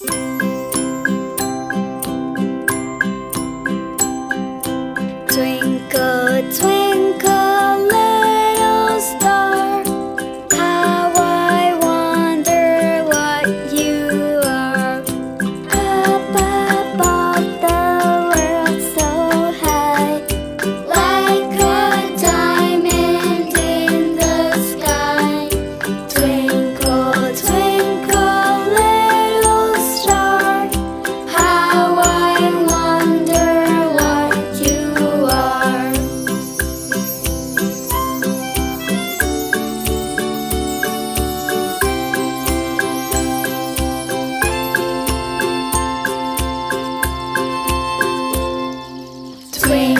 you swing.